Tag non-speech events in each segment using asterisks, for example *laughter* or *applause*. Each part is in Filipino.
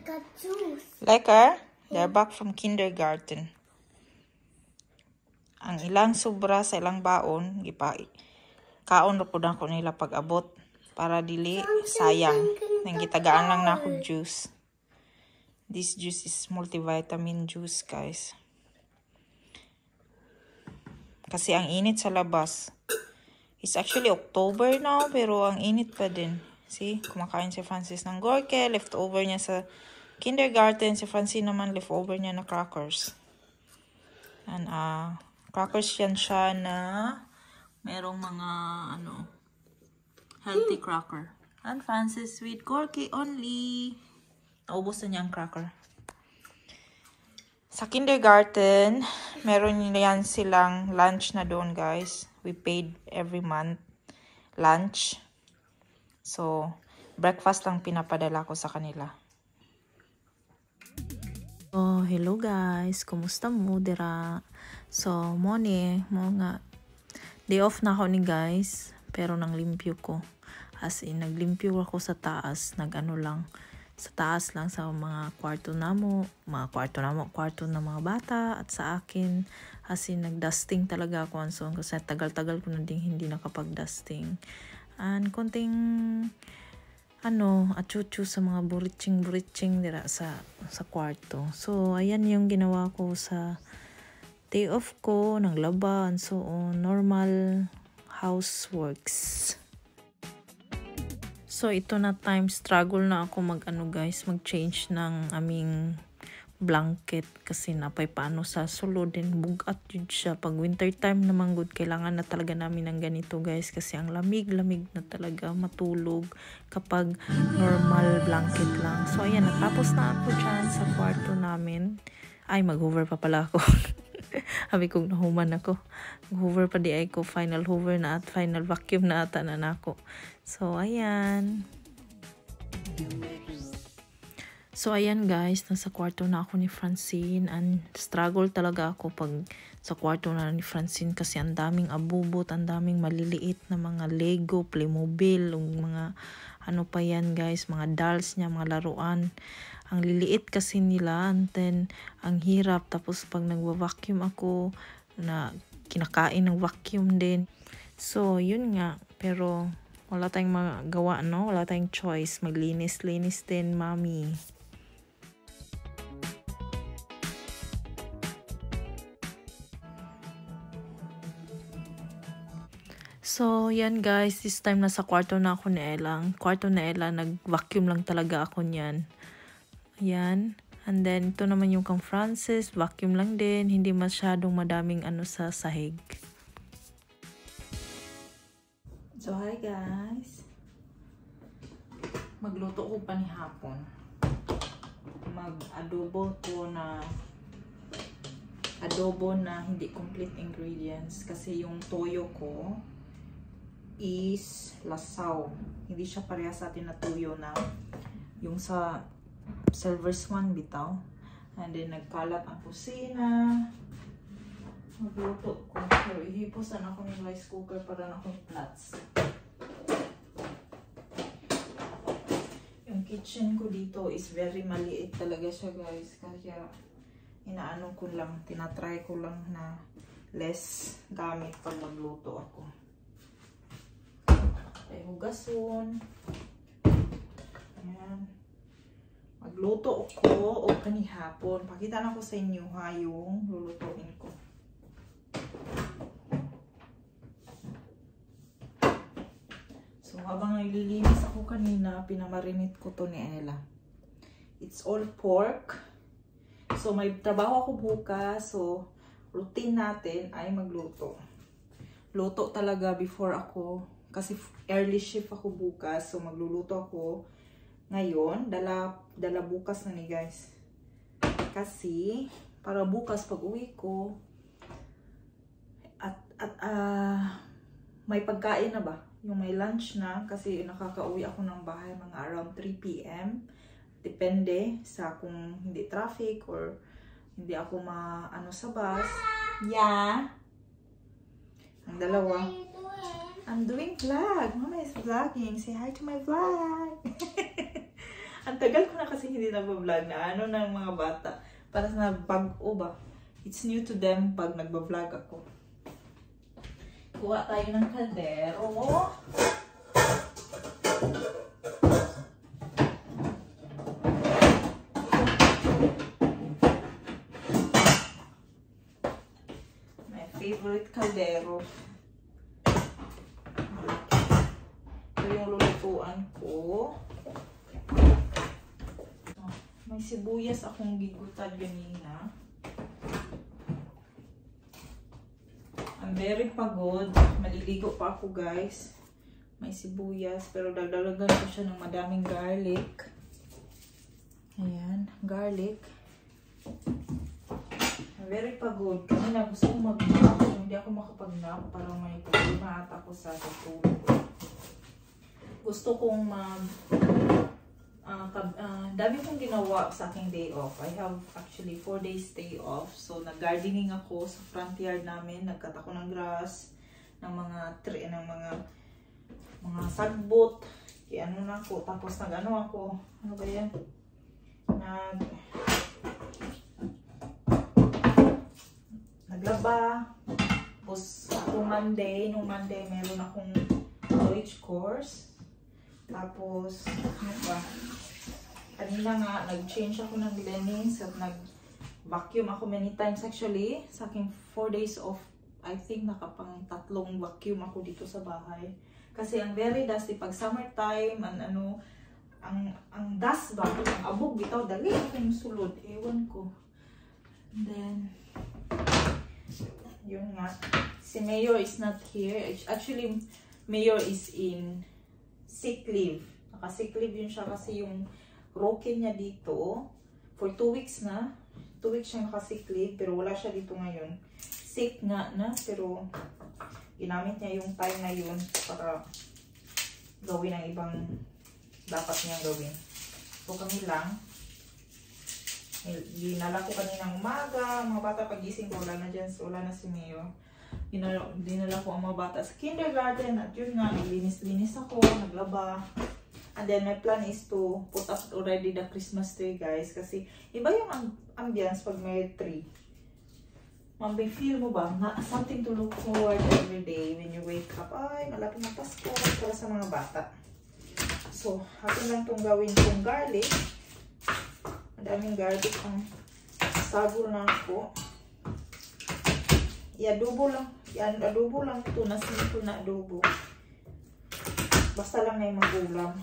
like a juice. Like her? They're back from kindergarten. Ang ilang sobra sa ilang baon, gipa kaon ra pud ako nila pag abot para dili sayang. Nang gitagaan lang na ako juice. This juice is multivitamin juice, guys. Kasi ang init sa labas. It's actually October now, pero ang init pa din. See, kumakain si Francis ng gorke, leftover niya sa kindergarten. Si Francine naman, leftover niya na crackers. And, uh, crackers yan siya na merong mga, ano, healthy cracker. And Francis with gorke only. Naubos na niya ang cracker. Sa kindergarten, meron yan silang lunch na doon, guys. We paid every month lunch. So, breakfast lang pinapadala ko sa kanila. Oh, hello guys. Kumusta mo dira? So, mo ni, mo nga day off na ako ni guys, pero nang limpyo ko. As in, naglimpyo ako sa taas, nagano lang sa taas lang sa mga kwarto namo, mga kwarto namo, kwarto ng mga bata at sa akin. As in, nag-dusting talaga ako song kasi tagal-tagal ko na din hindi nakapag-dusting. And konting ano, achuchu sa mga buriching-buriching dira sa sa kwarto. So, ayan yung ginawa ko sa day off ko, naglaba and so on. Normal houseworks. So, ito na time struggle na ako mag ano guys, mag-change ng aming blanket kasi napay paano sa sulod din bugat yun siya pag winter time naman good kailangan na talaga namin ng ganito guys kasi ang lamig lamig na talaga matulog kapag normal blanket lang so ayan natapos na ako dyan sa kwarto namin ay mag hover pa pala ako *laughs* Habi kong nahuman ako. Hoover pa di ay ko. Final hoover na at final vacuum na ata na nako. So, ayan. So, ayan guys, nasa kwarto na ako ni Francine and struggle talaga ako pag sa kwarto na ni Francine kasi ang daming abubot, ang daming maliliit na mga Lego, Playmobil, mga ano pa yan guys, mga dolls niya, mga laruan. Ang liliit kasi nila and then ang hirap tapos pag nagwa-vacuum ako na kinakain ng vacuum din. So, yun nga. Pero, wala tayong magawa, no? Wala tayong choice. Maglinis-linis din, mami. So, yan guys. This time nasa kwarto na ako ni Ella. Kwarto na Ella, nag-vacuum lang talaga ako niyan. Yan. And then, ito naman yung kang Francis. Vacuum lang din. Hindi masyadong madaming ano sa sahig. So, hi guys. Magluto ko pa ni hapon. Mag-adobo ko na adobo na hindi complete ingredients kasi yung toyo ko is lasaw. Hindi siya pareha sa atin na tuyo na yung sa silver swan bitaw. And then nagkalat ang kusina. Magluto ko. Pero ihiposan ako ng rice cooker para na akong plats. Yung kitchen ko dito is very maliit talaga siya guys. Kaya inaano ko lang, tinatry ko lang na less gamit pag magluto ako. Ay, hugason. Ayan. Magluto ako o kanihapon. Pakita na ko sa inyo ha yung lulutuin ko. So, habang naglilinis ako kanina, pinamarinate ko to ni Ella. It's all pork. So, may trabaho ako bukas. So, routine natin ay magluto. Luto talaga before ako. Kasi early shift ako bukas. So, magluluto ako ngayon. Dala, dala bukas na ni guys. Kasi, para bukas pag uwi ko, at, at, uh, may pagkain na ba? Yung may lunch na. Kasi nakakauwi ako ng bahay mga around 3 p.m. Depende sa kung hindi traffic or hindi ako ma-ano sa bus. Yeah. Ang dalawa. I'm doing vlog. Mama is vlogging. Say hi to my vlog. *laughs* Ang tagal ko na kasi hindi na-vlog na ano ng mga bata. Para sa bag-o ba? It's new to them pag nagba-vlog ako. Kuha tayo ng kaldero. My favorite kaldero. Ito yung lulutuan ko. Oh, May sibuyas akong gigutan ganina. I'm very pagod. Maliligo pa ako guys. May sibuyas. Pero dagdalagan ko siya ng madaming garlic. Ayan. Garlic. I'm very pagod. Kanina gusto ko mag-nap. Hindi ako makapag-nap. Parang may problema ata ako sa tutulog. Gusto kong mag... Uh, uh, dami kong ginawa sa aking day off. I have actually 4 days day off. So, nag-gardening ako sa front yard namin. Nagkat ako ng grass, ng mga tree, ng mga mga sagbot. Kaya ano na ako. Tapos nag-ano ako. Ano ba yan? Nag... Naglaba. Tapos ako Monday, nung Monday meron akong college course. Tapos, ano ba? Kanina nga, nag-change ako ng linens at nag-vacuum ako many times actually. Sa aking 4 days off, I think nakapang tatlong vacuum ako dito sa bahay. Kasi ang very dusty pag summertime, ang ano, ang ang dust ba, ang abog bitaw, dali akong sulod. Ewan ko. And then, yun nga. Si Mayor is not here. Actually, Mayor is in sick leave. Naka-sick leave yun siya kasi yung broken niya dito for 2 weeks na. 2 weeks siya naka-sick leave pero wala siya dito ngayon. Sick nga na pero ginamit niya yung time na yun para gawin ang ibang dapat niyang gawin. So kami lang. Dinala ko kaninang umaga, mga bata pagising ko, wala na dyan, so wala na si Mayo. Dinala, dinala ko ang mga bata sa kindergarten at yun nga, naglinis-linis ako, naglaba. And then my plan is to put up already the Christmas tree guys kasi iba yung amb ambience pag may tree. Mambi, feel mo ba na something to look forward every day when you wake up? Ay, malapit na Pasko para sa mga bata. So, akin lang itong gawin kong garlic. Madaming garlic ang sagol na ako. I-adobo lang. I-adobo lang ito na simple na adobo. Basta lang may magulam.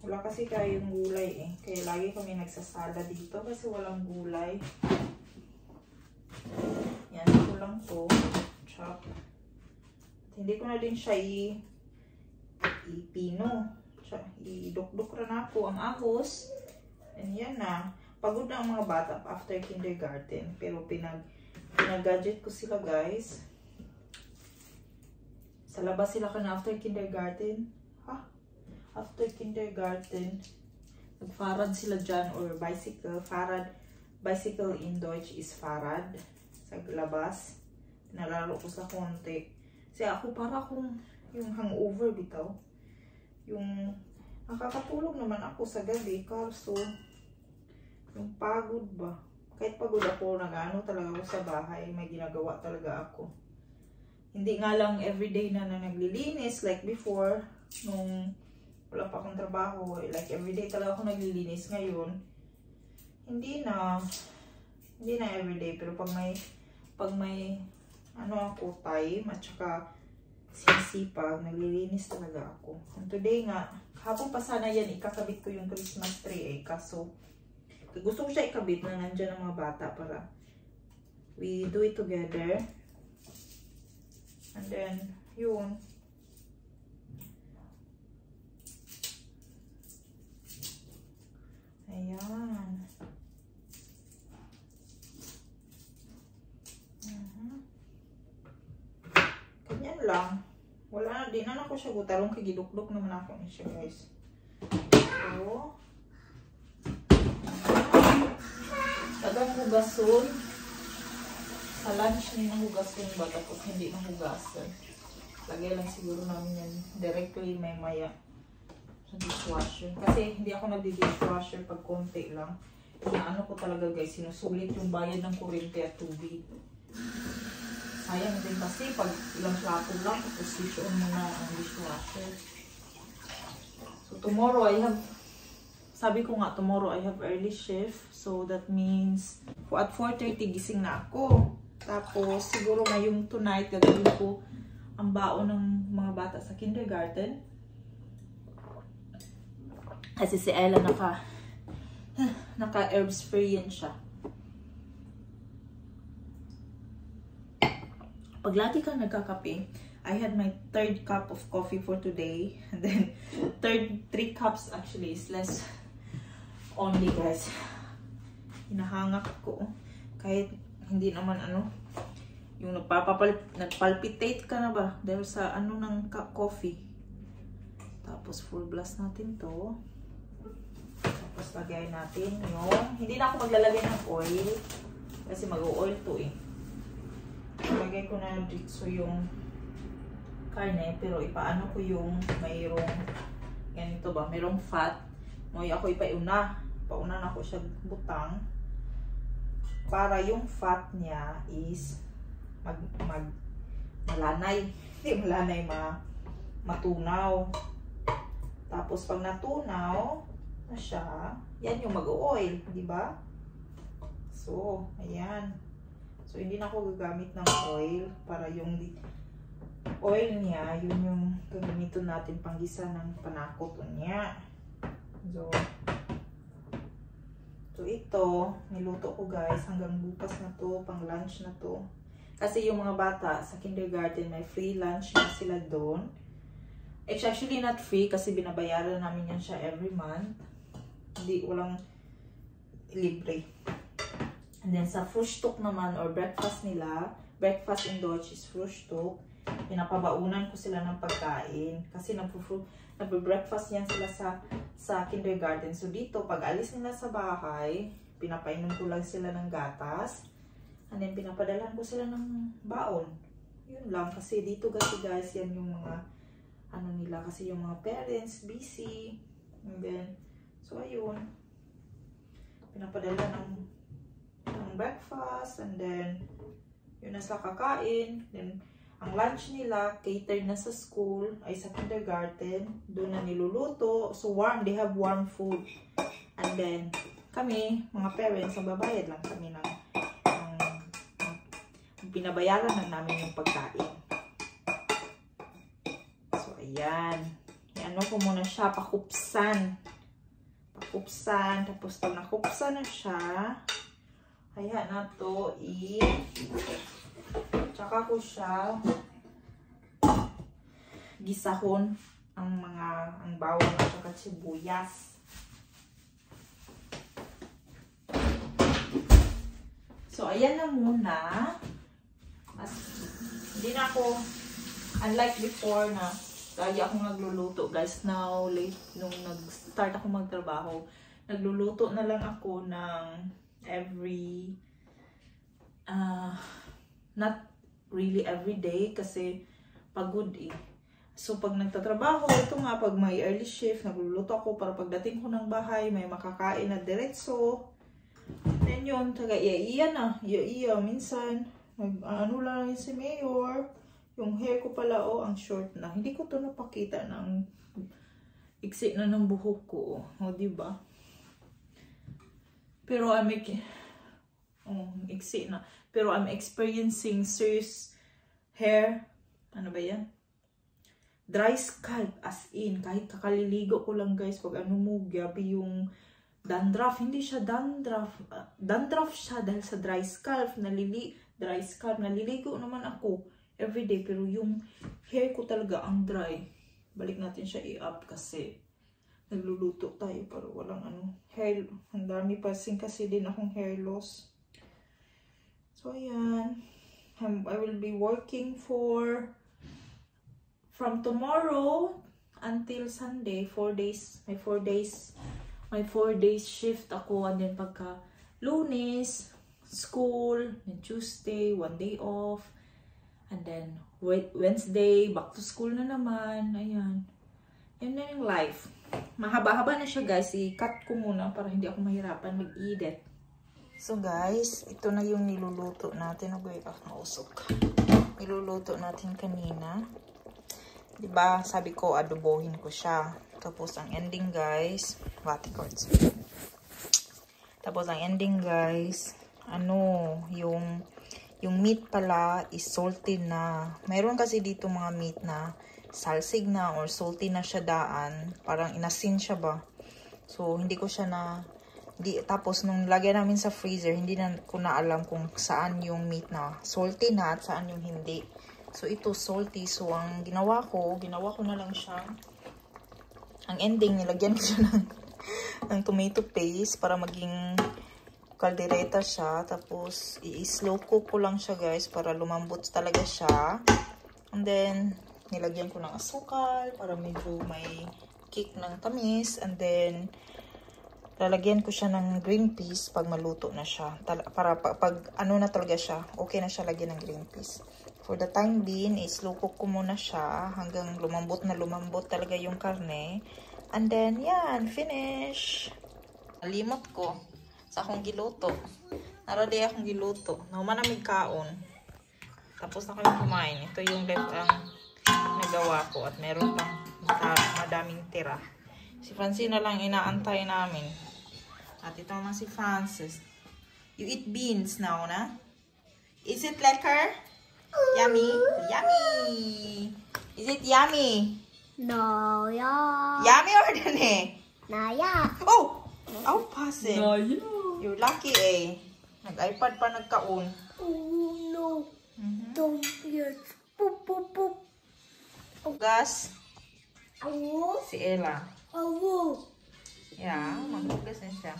Wala kasi kayong gulay eh. Kaya lagi kami nagsasala dito kasi walang gulay. Yan, ito lang to. Chop. At hindi ko na din siya i ipino. Idukduk rin ako ang ahos. And yan na. Pagod na ang mga bata after kindergarten. Pero pinag pinag-gadget ko sila guys. Sa labas sila ka na after kindergarten. Ha? After kindergarten. Nag-farad sila dyan or bicycle. Farad. Bicycle in Deutsch is farad. Sa labas. Nalaro ko sa konti. Kasi ako para akong yung hangover bitaw. Yung nakakatulog naman ako sa gabi. Kaso yung pagod ba? Kahit pagod ako, nag-ano talaga ako sa bahay. May ginagawa talaga ako. Hindi nga lang everyday na, na naglilinis like before. Nung wala pa akong trabaho. Like everyday talaga ako naglilinis. Ngayon, hindi na. Hindi na everyday. Pero pag may, pag may, ano ako, time at saka sinisipag, naglilinis talaga ako. And today nga, hapon pa sana yan, ikakabit ko yung Christmas tree eh. Kaso, gusto ko siya ikabit na nandyan ang mga bata para we do it together. And then, yun. Ayan. Uh-huh. Ganyan lang. Wala na, di na ako siya gutalong kagidukdok naman ako ni siya guys. So, hugason. Sa lunch ni nang hugason ba tapos hindi nang hugason. Lagay lang siguro namin yan directly may maya. sa dishwasher. Kasi hindi ako nagdi-dishwasher pag konti lang. Inaano ko talaga guys, sinusulit yung bayad ng kuryente at tubig. Sayang din kasi pag ilang plato lang, tapos switch on mo na ang dishwasher. So tomorrow I have, sabi ko nga tomorrow I have early shift. So that means, at 4.30 gising na ako. Tapos siguro ngayong tonight gagawin ko ang baon ng mga bata sa kindergarten. Kasi si Ella naka *sighs* naka herbs free yan siya. Pag lagi kang nagkakape, I had my third cup of coffee for today. And then, third, three cups actually is less only guys. Hinahangak ko. Kahit hindi naman ano, yung nagpapapal, nagpalpitate ka na ba? Dahil sa ano ng coffee. Tapos full blast natin to. Tapos lagay natin yung, hindi na ako maglalagay ng oil. Kasi mag-oil to eh. Lagay ko na dito yung karne. Pero ipaano ko yung mayroong, ganito ba, mayroong fat. May ako ipaiuna. Pauna na ako siya butang. Para yung fat niya is mag, mag malanay. *laughs* Hindi malanay, ma, matunaw. Tapos pag natunaw na siya, yan yung mag-oil, di ba? So, ayan. So, hindi na ako gagamit ng oil para yung oil niya, yun yung gagamitin natin panggisa ng panakot niya. So, so ito, niluto ko guys hanggang bukas na to, pang lunch na to. Kasi yung mga bata sa kindergarten, may free lunch na sila doon. It's actually not free kasi binabayaran namin yan siya every month. Hindi, walang libre. And then sa Frühstück naman or breakfast nila, breakfast in Deutsch is Frühstück. Pinapabaunan ko sila ng pagkain kasi nagbe-breakfast yan sila sa sa kindergarten. So dito, pag alis nila sa bahay, pinapainom ko lang sila ng gatas. And then, pinapadalan ko sila ng baon. Yun lang. Kasi dito kasi guys, yan yung mga, ano nila, kasi yung mga parents, busy. And then, so ayun. Pinapadala ng, ng breakfast. And then, yun na sila kakain. Then, ang lunch nila, catered na sa school, ay sa kindergarten. Doon na niluluto. So, warm. They have warm food. And then, kami, mga parents, ang babayad lang kami ng binabayaran na namin yung pagkain. So, ayan. Ano ko muna siya, pakupsan. Pakupsan. Tapos, pag nakupsan na siya, kaya na to i... Tsaka ko siya gisahon ang mga ang bawang at saka sibuyas. So, ayan na muna. As, hindi na ako, unlike before na, lagi akong nagluluto. Guys, now, late, nung nag-start ako magtrabaho, nagluluto na lang ako ng every, uh, not really every day kasi pagod eh. So, pag nagtatrabaho, ito nga, pag may early shift, nagluluto ako para pagdating ko ng bahay, may makakain na diretso. Then yun, taga iya-iya na. Iya-iya, minsan, nag, ano lang si Mayor. Yung hair ko pala, oh, ang short na. Hindi ko to napakita ng iksi na ng buhok ko, oh. O, diba? Pero I'm, oh, iksi na. Pero I'm experiencing serious hair, ano ba yan? Dry scalp, as in, kahit kakaliligo ko lang guys, pag ano mo, gabi yung dandruff, hindi siya dandruff. Uh, dandruff siya dahil sa dry scalp, nalili, dry scalp, naliligo naman ako everyday, pero yung hair ko talaga ang dry. Balik natin siya i-up kasi nagluluto tayo pero walang ano, hair, ang dami pa sin kasi din akong hair loss. So, ayan. I will be working for from tomorrow until Sunday, 4 days, may 4 days may 4 days shift ako and then pagka lunes, school, then Tuesday, one day off, and then Wednesday, back to school na naman, ayan. Yun na yung life. Mahaba-haba na siya guys. I-cut ko muna para hindi ako mahirapan mag-edit. So guys, ito na yung niluluto natin. Agoy, ah, mausok. Niluluto natin kanina. 'Di ba Sabi ko, adobohin ko siya. Tapos ang ending guys, wati cords. Tapos ang ending guys, ano, yung yung meat pala is salty na. Mayroon kasi dito mga meat na salsig na or salty na siya daan. Parang inasin siya ba. So, hindi ko siya na... Di, tapos, nung lagyan namin sa freezer, hindi na ko na alam kung saan yung meat na salty na at saan yung hindi. So, ito salty. So, ang ginawa ko, ginawa ko na lang siya. Ang ending, nilagyan *laughs* ko siya ng, ng tomato paste para maging kaldereta siya. Tapos, i-slow cook ko lang siya guys para lumambot talaga siya. And then, nilagyan ko ng asukal para medyo may kick ng tamis. And then, lalagyan ko siya ng green peas pag maluto na siya. Para pag, pag ano na talaga siya, okay na siya lagyan ng green peas. For the time being, i-slow ko muna siya hanggang lumambot na lumambot talaga yung karne. And then, yan, finish. Nalimot ko sa akong giluto. Naradi akong giluto. Naumanamig kaon. Tapos na kami kumain. Ito yung left ang nagawa ko. At meron pang madaming tira. Si Francine na lang inaantay namin. At ito naman si Francis. You eat beans now, na? Is it lekker? Yummy? Yummy! Is it yummy? No, yeah. Yummy or dane? No, yeah. Oh! I'll pass it. No, you. You're lucky eh. Nag-iPad pa nagkaon. Oh, no. Mhm. Don't yes. Poop, poop, poop. Hugas Awo, si Ella. Awo. Yeah, maghugas na siya.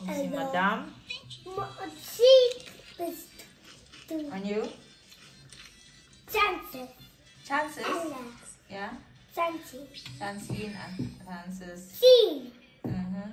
Ang si Hello. Madam. Ma-see. This. And you? Chances. Chances? Ella. Yeah? Chances. Francine and Francis. See. Mhm.